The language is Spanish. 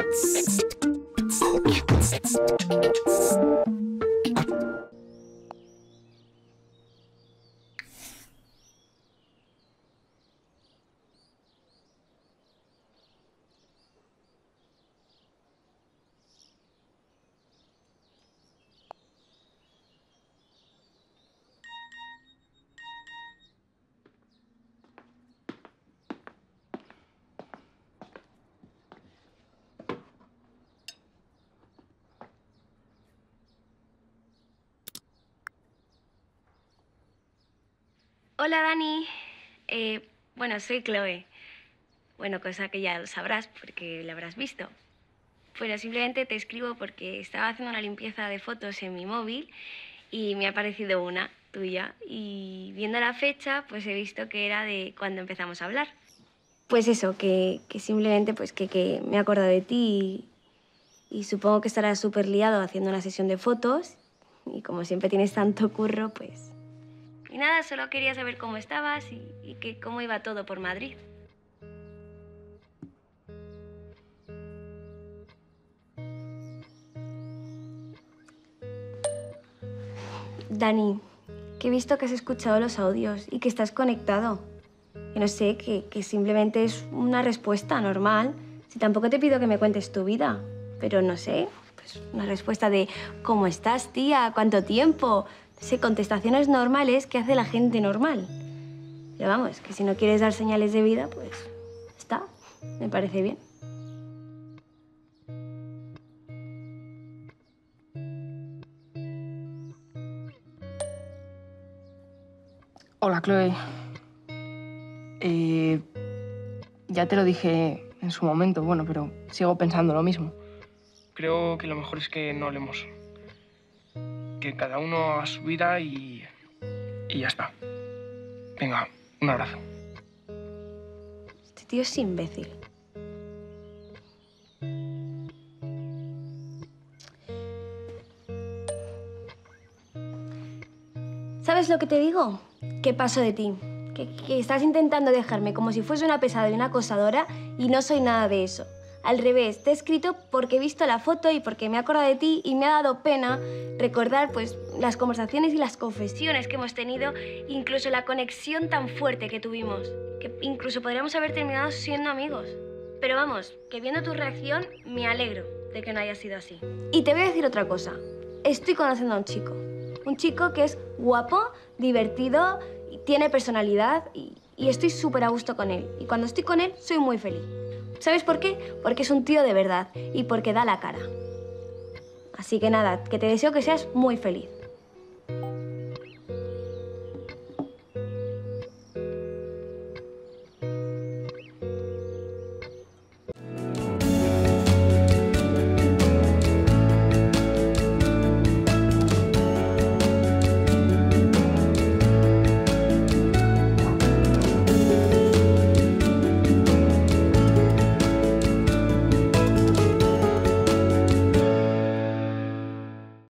Oh, you can't. Hola Dani, Eh, bueno, soy Chloe. Bueno, cosa que ya lo sabrás porque la habrás visto. Bueno, simplemente te escribo porque estaba haciendo una limpieza de fotos en mi móvil y me ha aparecido una tuya. Y viendo la fecha, pues he visto que era de cuando empezamos a hablar. Pues eso, que, simplemente pues que, que me he acordado de ti y, y supongo que estarás súper liado haciendo una sesión de fotos y como siempre tienes tanto curro, pues... Y nada, solo quería saber cómo estabas y, y que cómo iba todo por Madrid. Dani, que he visto que has escuchado los audios y que estás conectado. Que no sé, que, que simplemente es una respuesta normal. Si tampoco te pido que me cuentes tu vida, pero no sé, pues una respuesta de ¿cómo estás, tía? ¿Cuánto tiempo? Contestaciones normales que hace la gente normal. Pero vamos, que si no quieres dar señales de vida, pues está, me parece bien. Hola, Chloe. Eh, ya te lo dije en su momento, bueno, pero sigo pensando lo mismo. Creo que lo mejor es que no hablemos. Que cada uno haga su vida y, y ya está. Venga, un abrazo. Este tío es imbécil. ¿Sabes lo que te digo? Que paso de ti. Que, que estás intentando dejarme como si fuese una pesada y una acosadora y no soy nada de eso. Al revés, te he escrito porque he visto la foto y porque me he acordado de ti y me ha dado pena recordar pues las conversaciones y las confesiones que hemos tenido, incluso la conexión tan fuerte que tuvimos, que incluso podríamos haber terminado siendo amigos. Pero vamos, que viendo tu reacción me alegro de que no haya sido así. Y te voy a decir otra cosa. Estoy conociendo a un chico. Un chico que es guapo, divertido, tiene personalidad y, y estoy súper a gusto con él. Y cuando estoy con él, soy muy feliz. ¿Sabes por qué? Porque es un tío de verdad y porque da la cara. Así que nada, que te deseo que seas muy feliz.